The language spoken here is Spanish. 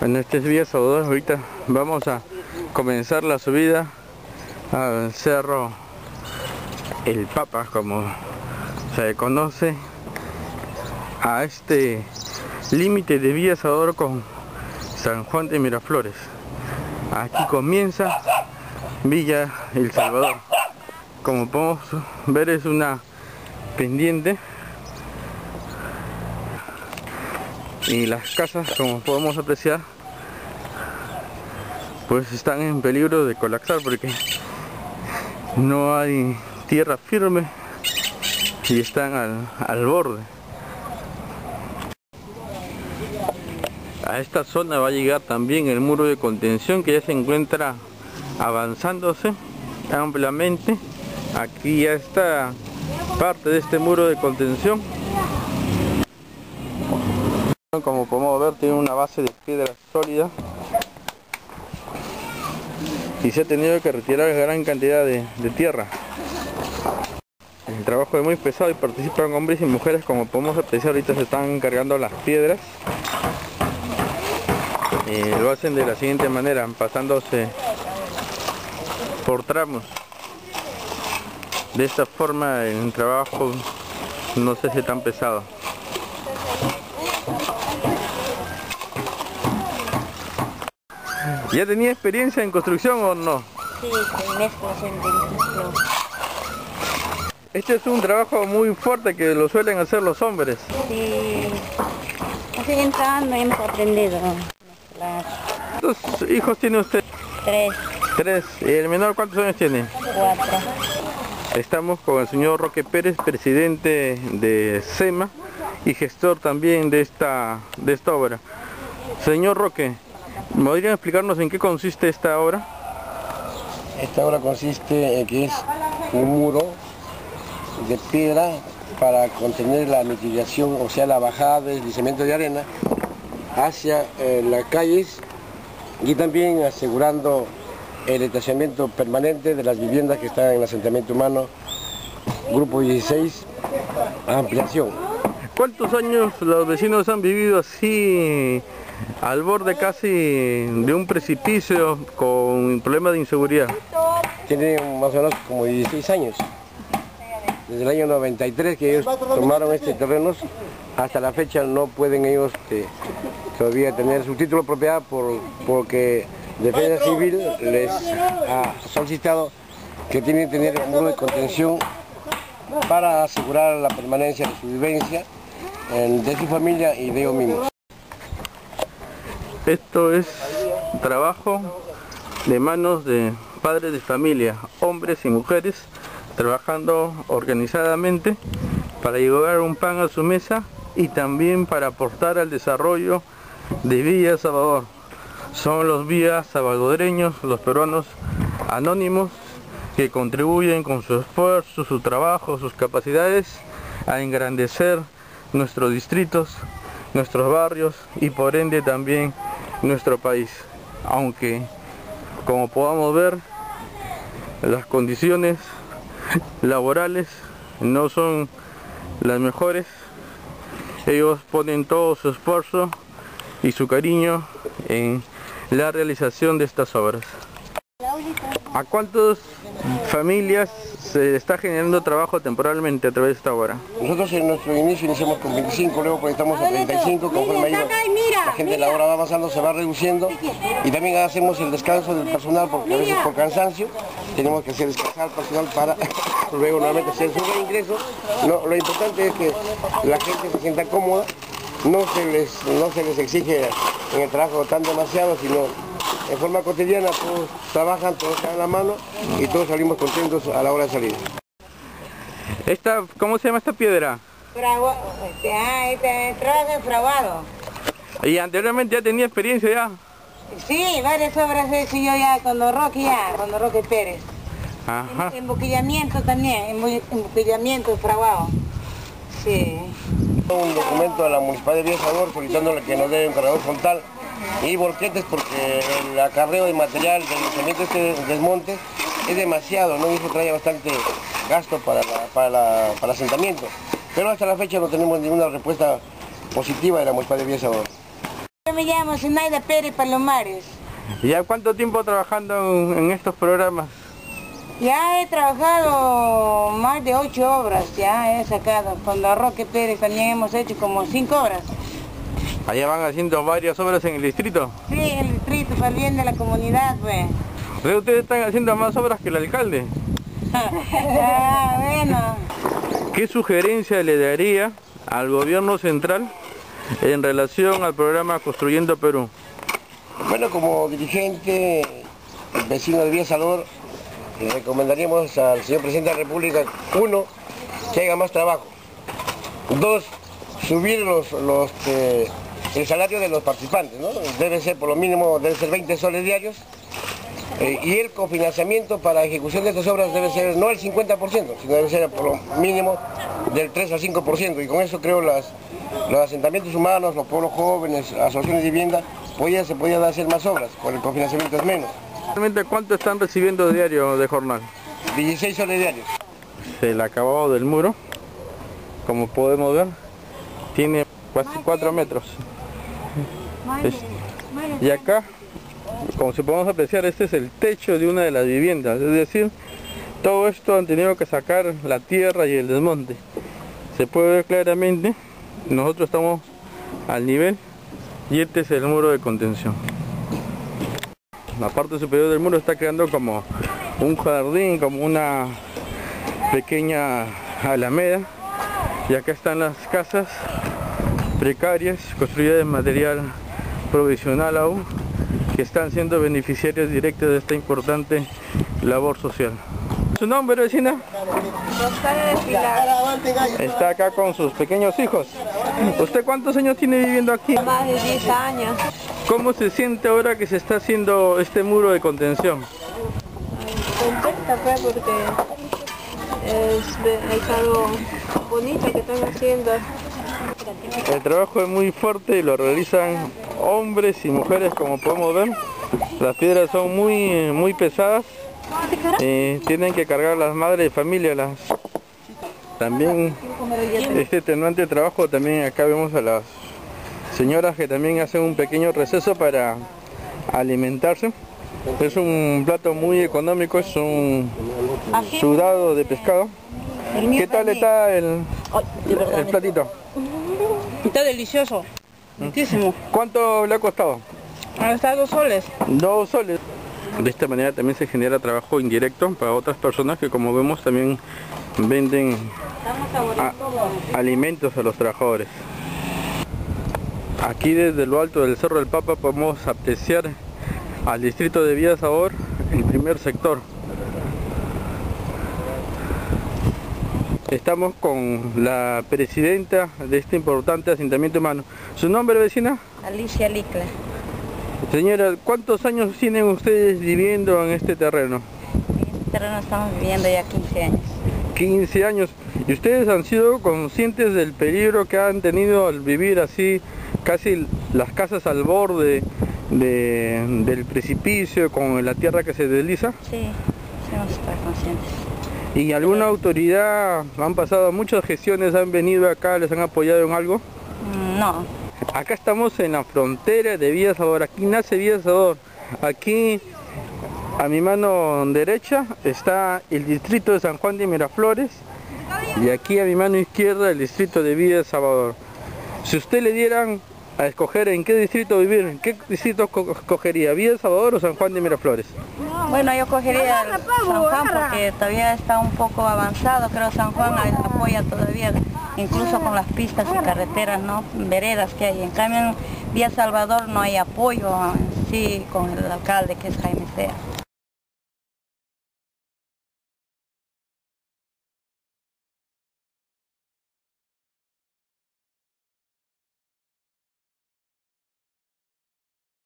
En este día Salvador ahorita vamos a comenzar la subida al cerro El Papa como se conoce a este límite de Villa Salvador con San Juan de Miraflores. Aquí comienza Villa El Salvador. Como podemos ver es una pendiente y las casas como podemos apreciar pues están en peligro de colapsar porque no hay tierra firme y están al, al borde. A esta zona va a llegar también el muro de contención que ya se encuentra avanzándose ampliamente. Aquí ya está parte de este muro de contención como podemos ver tiene una base de piedra sólida. Y se ha tenido que retirar gran cantidad de, tierra. El trabajo es muy pesado y participan hombres y mujeres como podemos apreciar ahorita se están cargando las piedras. Lo hacen de la siguiente manera pasándose por tramos. De esta forma el trabajo no se hace tan pesado ¿Ya tenía experiencia en construcción o no? Sí, tenés en construcción. Este es un trabajo muy fuerte que lo suelen hacer los hombres. Sí, así entrando hemos aprendido. Las ¿Cuántos hijos tiene usted? tres, Tres. ¿Y el menor cuántos años tiene? cuatro. Estamos con el señor Roque Pérez, presidente de SEMA y gestor también de esta, de esta obra. Señor Roque, ¿podrían explicarnos en qué consiste esta obra? Esta obra consiste en que es un muro de piedra para contener la mitigación, o sea, la bajada del deslizamiento de arena hacia eh, las calles y también asegurando el estacionamiento permanente de las viviendas que están en el asentamiento humano, grupo 16, ampliación. ¿Cuántos años los vecinos han vivido así al borde casi de un precipicio con problemas de inseguridad? Tienen más o menos como 16 años. Desde el año 93 que ellos tomaron este terreno, hasta la fecha no pueden ellos eh, todavía tener su título de propiedad por, porque Defensa Civil les ha solicitado que tienen que tener un muro de contención para asegurar la permanencia de su vivencia, de su familia y de ellos mismos. Esto es trabajo de manos de padres de familia, hombres y mujeres, trabajando organizadamente para llevar un pan a su mesa y también para aportar al desarrollo de Villa Salvador. Son los vías salvadoreños, los peruanos anónimos, que contribuyen con su esfuerzo, su trabajo, sus capacidades a engrandecer nuestros distritos, nuestros barrios y por ende también nuestro país. Aunque, como podamos ver, las condiciones laborales no son las mejores. Ellos ponen todo su esfuerzo y su cariño en la realización de estas obras. ¿A cuántas familias se está generando trabajo temporalmente a través de esta obra? Nosotros en nuestro inicio iniciamos con 25, luego proyectamos a 35, conforme ahí la gente de la obra va avanzando, se va reduciendo y también hacemos el descanso del personal porque a veces por cansancio tenemos que hacer descansar al personal para luego nuevamente hacer su reingreso. No, lo importante es que la gente se sienta cómoda, no se les, no se les exige en el trabajo tan demasiado, sino en forma cotidiana todos trabajan, todos están en la mano y todos salimos contentos a la hora de salir. Esta, ¿Cómo se llama esta piedra? Fragua, este, ah, este trabajo es fraguado. Y anteriormente ya tenía experiencia ya. Sí, varias obras he hecho yo ya con Don Roque ya, con Don Roque Pérez. Ajá. Emboquillamiento también, embo- emboquillamiento fraguado. Sí. Un documento a la Municipalidad de Villa Salvador solicitándole que nos dé un cargador frontal y volquetes porque el acarreo de material del deslizamiento este desmonte es demasiado, ¿no? Y eso trae bastante gasto para, la- para, la- para el asentamiento. Pero hasta la fecha no tenemos ninguna respuesta positiva de la Municipalidad de Villa Salvador. me llamo Zenaida Pérez Palomares. ¿Ya cuánto tiempo trabajando en, estos programas? Ya he trabajado más de ocho obras, ya he sacado. Con la Roque Pérez también hemos hecho como cinco obras. Allá van haciendo varias obras en el distrito. Sí, en el distrito, para el bien de la comunidad, pues. ustedes están haciendo más obras que el alcalde. ah, bueno. ¿Qué sugerencia le daría al gobierno central en relación al programa Construyendo Perú? Bueno, como dirigente, vecino de Vía Salvador, le recomendaríamos al señor Presidente de la República, uno, que haga más trabajo. Dos, subir los, los eh, el salario de los participantes, ¿no? Debe ser por lo mínimo, debe ser 20 soles diarios. Eh, y el cofinanciamiento para ejecución de estas obras debe ser no el 50%, sino debe ser por lo mínimo del 3 al 5%. Y con eso creo las, los asentamientos humanos, los pueblos jóvenes, asociaciones de vivienda, pues se podía hacer más obras, con el cofinanciamiento es menos. ¿Realmente cuánto están recibiendo diario de jornal? 16 soles diarios. El acabado del muro, como podemos ver, tiene 4 metros. Y acá, como se podemos apreciar, este es el techo de una de las viviendas, es decir, todo esto han tenido que sacar la tierra y el desmonte. Se puede ver claramente, nosotros estamos al nivel y este es el muro de contención. La parte superior del muro está quedando como un jardín, como una pequeña alameda y acá están las casas precarias construidas de material provisional aún que están siendo beneficiarios directos de esta importante labor social. ¿Su nombre, vecina? Está acá con sus pequeños hijos. ¿Usted cuántos años tiene viviendo aquí? Más de 10 años. ¿Cómo se siente ahora que se está haciendo este muro de contención? Contenta pues porque es, es algo bonito que están haciendo. El trabajo es muy fuerte y lo realizan hombres y mujeres como podemos ver. Las piedras son muy, muy pesadas. Eh, tienen que cargar las madres de familia. Las... También este tenuante trabajo, también acá vemos a las señoras que también hacen un pequeño receso para alimentarse. Es un plato muy económico, es un sudado de pescado. ¿Qué tal está el, el platito? Está delicioso, muchísimo. ¿Cuánto le ha costado? Ha costado dos soles. Dos soles. De esta manera también se genera trabajo indirecto para otras personas que como vemos también venden alimentos a los trabajadores. Aquí desde lo alto del Cerro del Papa podemos apreciar al distrito de Villa Sabor, el primer sector. Estamos con la presidenta de este importante asentamiento humano. ¿Su nombre, vecina? Alicia Licla. Señora, ¿cuántos años tienen ustedes viviendo en este terreno? En este terreno estamos viviendo ya 15 años. 15 años. ¿Y ustedes han sido conscientes del peligro que han tenido al vivir así, casi las casas al borde del precipicio, con la tierra que se desliza? Sí, hemos estado conscientes. ¿Y alguna autoridad, han pasado muchas gestiones, han venido acá, les han apoyado en algo? No. Acá estamos en la frontera de Villa Sabor, aquí nace Villa Sabor. Aquí a mi mano derecha está el distrito de San Juan de Miraflores y aquí a mi mano izquierda el distrito de Villa Salvador. Si usted le dieran a escoger en qué distrito vivir, ¿en qué distrito escogería? ¿Villa Salvador o San Juan de Miraflores? Bueno, yo cogería San Juan porque todavía está un poco avanzado, creo San Juan apoya todavía, incluso con las pistas y carreteras, ¿no? Veredas que hay. En cambio en Vía Salvador no hay apoyo sí con el alcalde que es Jaime Sea.